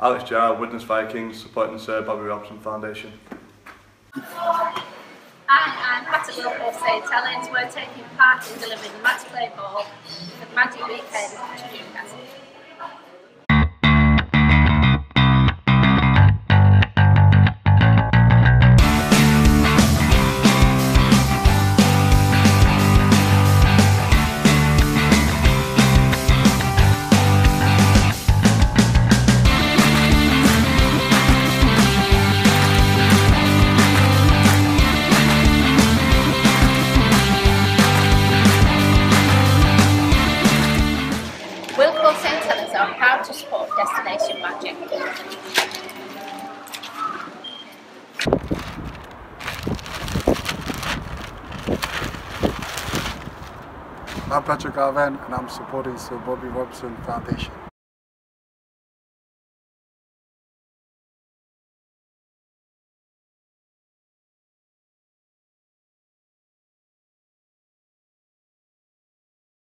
Alex Jar, Widnes Vikings, supporting Sir Bobby Robson Foundation. Hi, I'm Pat at Liverpool St Helens. We're taking part in delivering the match play ball for the Magic Weekend to Newcastle. To support Destination Magic. I'm Patrick Alvan and I'm supporting Sir Bobby Robson Foundation.